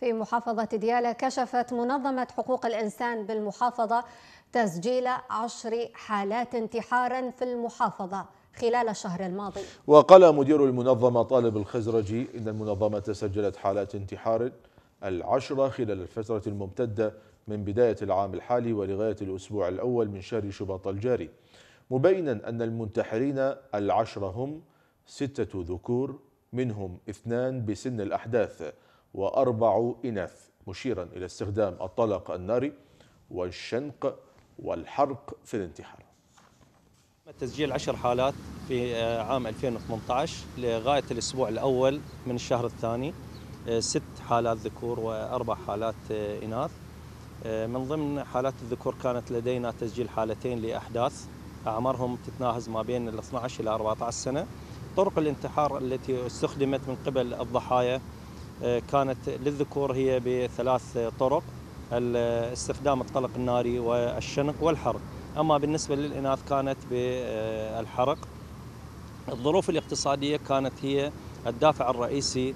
في محافظة ديالى كشفت منظمة حقوق الإنسان بالمحافظة تسجيل عشر حالات انتحار في المحافظة خلال الشهر الماضي. وقال مدير المنظمة طالب الخزرجي إن المنظمة سجلت حالات انتحار العشرة خلال الفترة الممتدة من بداية العام الحالي ولغاية الأسبوع الأول من شهر شباط الجاري مبينا أن المنتحرين العشرة هم ستة ذكور منهم اثنان بسن الأحداث. وأربع إناث مشيرا إلى استخدام الطلق الناري والشنق والحرق في الانتحار. تسجيل عشر حالات في عام 2018 لغاية الأسبوع الأول من الشهر الثاني. ست حالات ذكور وأربع حالات إناث. من ضمن حالات الذكور كانت لدينا تسجيل حالتين لأحداث. أعمارهم تتناهز ما بين ال 12 إلى 14 سنة. طرق الانتحار التي استخدمت من قبل الضحايا كانت للذكور هي بثلاث طرق استخدام الطلق الناري والشنق والحرق. أما بالنسبة للإناث كانت بالحرق. الظروف الاقتصادية كانت هي الدافع الرئيسي